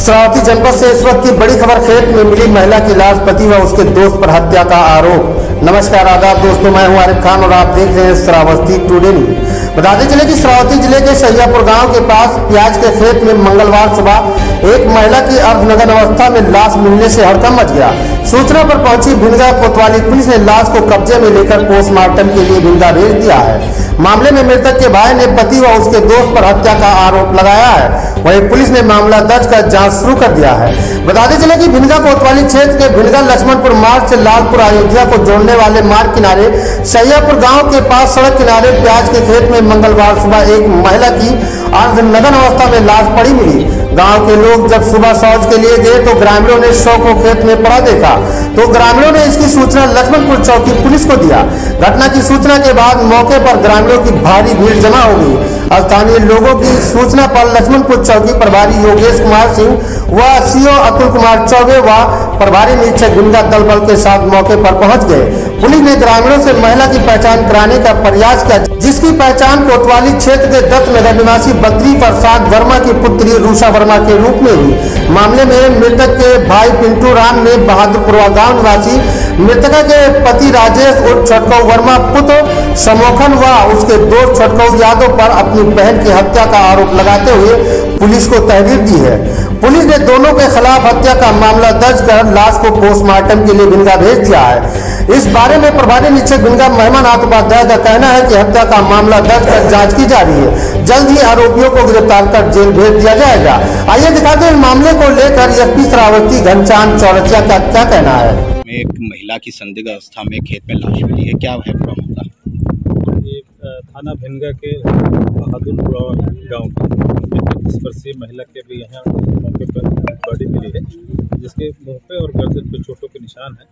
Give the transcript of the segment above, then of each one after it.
श्रावती जनपद से इस वक्त की बड़ी खबर खेत में मिली महिला की लाश, पति व उसके दोस्त पर हत्या का आरोप। नमस्कार, आदाब दोस्तों, मैं हूँ आरिफ खान और आप देख रहे हैं श्रावस्ती टूडे न्यूज़। बता दें चले कि श्रावती ज़िले के सैयापुर गाँव के पास प्याज के खेत में मंगलवार सुबह एक महिला की अर्धनगन अवस्था में लाश मिलने से हड़कम मच गया। सूचना पर पहुँची भिंडगा कोतवाली पुलिस ने लाश को कब्जे में लेकर पोस्टमार्टम के लिए भिंडगा भेज दिया है। मामले में मृतक के भाई ने पति व उसके दोस्त पर हत्या का आरोप लगाया है। वहीं पुलिस ने मामला दर्ज कर जाँच शुरू कर दिया है। बताते चले कि भिनगा कोतवाली क्षेत्र के भिनगा लक्ष्मणपुर मार्ग से लालपुर अयोध्या को जोड़ने वाले मार्ग किनारे, सैयापुर गाँव के पास सड़क किनारे प्याज के खेत में मंगलवार सुबह एक महिला की अर्धनगन अवस्था में लाश पड़ी मिली। गाँव के लोग जब सुबह शौच के लिए गए तो ग्रामीणों ने शव को खेत में पड़ा देखा। तो ग्रामीणों ने इसकी सूचना लक्ष्मणपुर चौकी पुलिस को दिया। घटना की सूचना के बाद मौके पर ग्रामीणों की भारी भीड़ जमा हो गई। स्थानीय लोगों की सूचना पर लक्ष्मणपुर चौकी प्रभारी योगेश कुमार सिंह व सीओ अतुल कुमार चौबे व प्रभारी निरीक्षक गुंडा दल बल के साथ मौके पर पहुँच गए। पुलिस ने ग्रामीणों से महिला की पहचान कराने का प्रयास किया, जिसकी पहचान कोतवाली क्षेत्र के दत्त नगर निवासी बद्री प्रसाद वर्मा की पुत्री रूषा वर्मा के रूप में हुई। मामले में मृतक के भाई पिंटू राम ने बहादुरपुरवा गाँव निवासी, मृतका के पति राजेश और छटकौ वर्मा पुत्र समोखन व उसके दोस्त छटकौ यादव पर अपनी बहन की हत्या का आरोप लगाते हुए पुलिस को तहरीर दी है। पुलिस ने दोनों के खिलाफ हत्या का मामला दर्ज कर लाश को पोस्टमार्टम के लिए भिंगा भेज दिया है। इस बारे में प्रभारी निरीक्षक भिंगा मेहमान उपाध्याय का कहना है कि हत्या का मामला दर्ज कर जाँच की जा रही है। जल्द ही आरोपियों को गिरफ़्तार कर जेल भेज दिया जाएगा। आइए दिखाते हैं मामले को लेकर एसपी श्रावती घनश्याम चौरसिया का क्या कहना है? एक महिला की संदिग्ध अवस्था में खेत में लाश मिली है। क्या है पूरा मामला थाना भिंगा के बहादुरपुरा गाँव की। वर्षीय महिला के भी यहाँ मौके पर बॉडी मिली। जिसके मुँह पे और गर्दन पे चोटों के निशान हैं।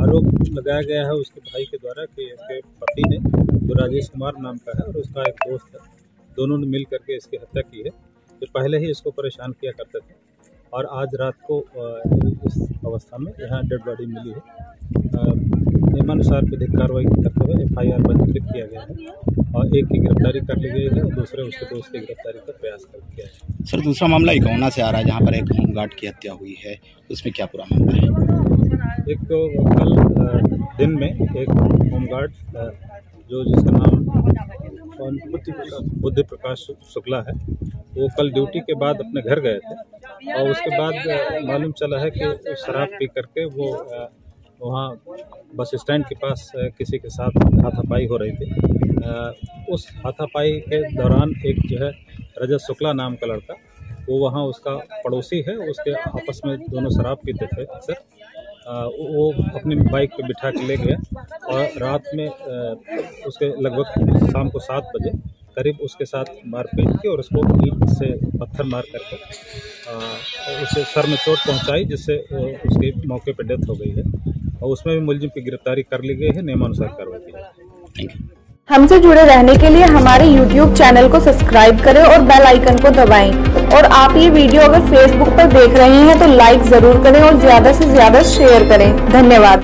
आरोप लगाया गया है उसके भाई के द्वारा कि इसके पति ने जो राजेश कुमार नाम का है और उसका एक दोस्त है, दोनों ने मिल करके इसकी हत्या की है। जो तो पहले ही इसको परेशान किया करते थे और आज रात को इस अवस्था में यहाँ डेड बॉडी मिली है। नियमानुसार विधिक कार्रवाई करते हुए एफ़ आई आर पंजीकृत किया गया है और एक की गिरफ्तारी कर ली गई है दूसरे उसके दोस्त की गिरफ्तारी का प्रयास कर किया है। सर दूसरा मामला इकौना से आ रहा है जहाँ पर एक होमगार्ड की हत्या हुई है। उसमें क्या पूरा मामला है? एक तो कल दिन में एक होमगार्ड अ, जो जिसका नाम बुद्धि प्रकाश शुक्ला है वो कल ड्यूटी के बाद अपने घर गए थे और उसके बाद मालूम चला है कि शराब पी करके वो वहाँ बस स्टैंड के पास किसी के साथ हाथापाई हो रही थी। उस हाथापाई के दौरान एक जो है, रजत शुक्ला नाम का लड़का, वो वहाँ उसका पड़ोसी है, उसके आपस में दोनों शराब पीते थे अक्सर वो अपनी बाइक पे बिठा के ले गया और रात में उसके लगभग शाम को सात बजे करीब उसके साथ मारपीट की और उसको ईंट से पत्थर मार करके उसे सर में चोट पहुंचाई, जिससे उसकी मौके पर डेथ हो गई है। और उसमें भी मुलजिम की गिरफ्तारी कर ली गई है नियमानुसार कार्रवाई की जाएगी। थैंक यू हमसे जुड़े रहने के लिए हमारे YouTube चैनल को सब्सक्राइब करें और बेल आइकन को दबाएँ। और आप ये वीडियो अगर Facebook पर देख रहे हैं तो लाइक ज़रूर करें और ज़्यादा से ज़्यादा शेयर करें। धन्यवाद।